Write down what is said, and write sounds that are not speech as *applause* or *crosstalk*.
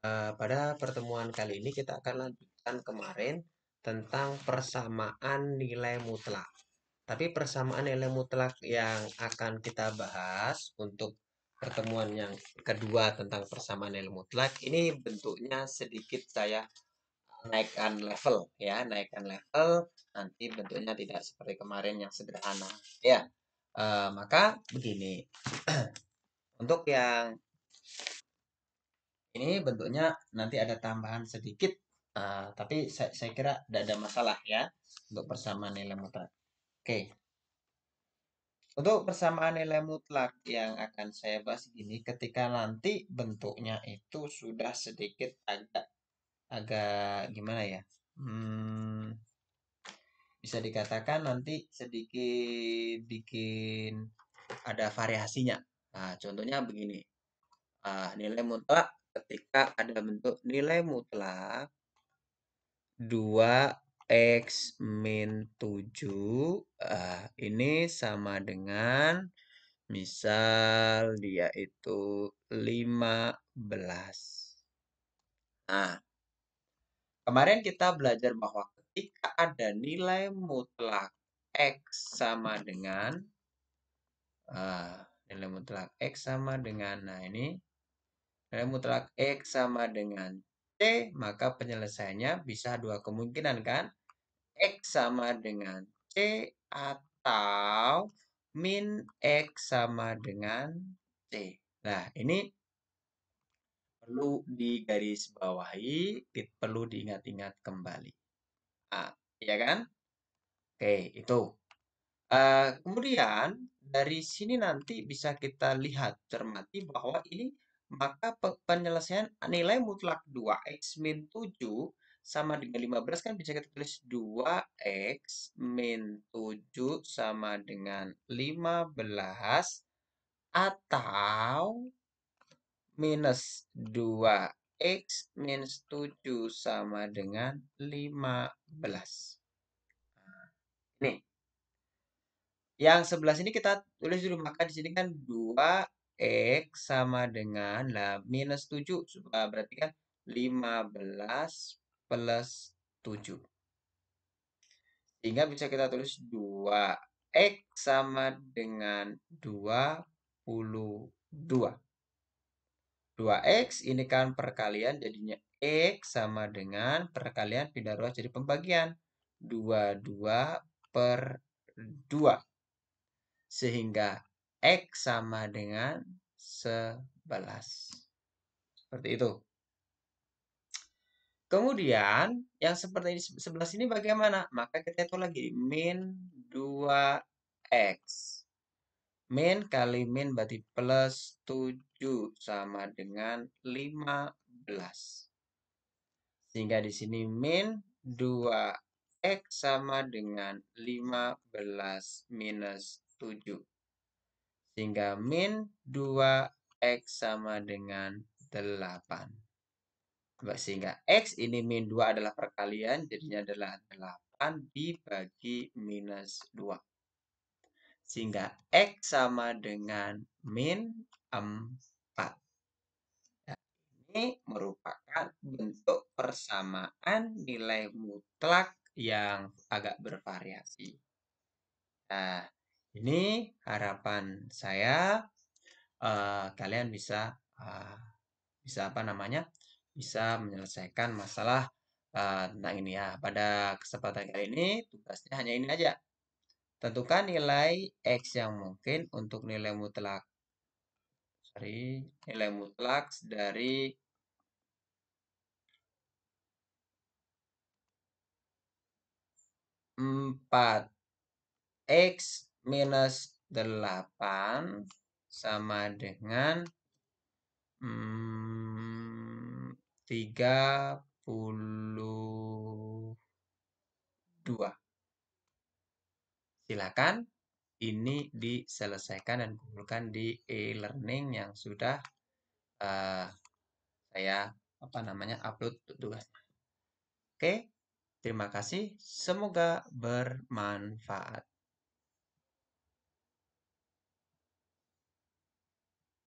Uh, pada pertemuan kali ini kita akan lanjutkan kemarin tentang persamaan nilai mutlak. Tapi persamaan nilai mutlak yang akan kita bahas untuk pertemuan yang kedua tentang persamaan nilai mutlak ini bentuknya sedikit saya naikkan level ya, naikkan level nanti bentuknya tidak seperti kemarin yang sederhana ya. Uh, maka begini. *clears throat* untuk yang ini bentuknya nanti ada tambahan sedikit, uh, tapi saya, saya kira tidak ada masalah ya untuk persamaan nilai mutlak. Oke. Untuk persamaan nilai mutlak yang akan saya bahas ini ketika nanti bentuknya itu sudah sedikit agak agak gimana ya? Hmm, bisa dikatakan nanti sedikit bikin ada variasinya. Nah, contohnya begini. Uh, nilai mutlak ketika ada bentuk nilai mutlak 2x min 7 uh, ini sama dengan misal dia itu 15 nah kemarin kita belajar bahwa ketika ada nilai mutlak x sama dengan uh, nilai mutlak x sama dengan nah ini Nilai mutlak X sama dengan C, maka penyelesaiannya bisa dua kemungkinan kan? X sama dengan C atau min X sama dengan C. Nah, ini perlu digarisbawahi, perlu diingat-ingat kembali. Nah, ya kan? Oke, itu. Uh, kemudian dari sini nanti bisa kita lihat cermati bahwa ini maka penyelesaian nilai mutlak 2x min 7 sama dengan 15 kan bisa kita tulis 2x min 7 sama dengan 15 atau minus 2x minus 7 sama dengan 15. Nah, ini. Yang sebelah sini kita tulis dulu, maka di sini kan 2 X sama dengan lah minus 7 berarti kan 15 plus 7 sehingga bisa kita tulis 2 X sama dengan 22 2X ini kan perkalian jadinya X sama dengan perkalian pindah ruas jadi pembagian. 22 per 2 sehingga X sama dengan 11. Seperti itu. Kemudian, yang seperti ini, 11 ini bagaimana? Maka kita hitung lagi. Min 2X. Min kali min berarti plus 7 sama dengan 15. Sehingga di sini min 2X sama dengan 15 minus 7. Sehingga min 2x sama dengan 8. Sehingga x ini min 2 adalah perkalian, jadinya adalah 8 dibagi minus 2. Sehingga x sama dengan min 4. Nah, ini merupakan bentuk persamaan nilai mutlak yang agak bervariasi. Nah, ini harapan saya uh, kalian bisa uh, bisa apa namanya bisa menyelesaikan masalah uh, ini ya. Pada kesempatan kali ini tugasnya hanya ini aja. Tentukan nilai x yang mungkin untuk nilai mutlak sorry nilai mutlak dari empat x minus 8 sama dengan hmm, 32. Silakan ini diselesaikan dan kumpulkan di e-learning yang sudah uh, saya apa namanya upload tugasnya. Oke, terima kasih. Semoga bermanfaat.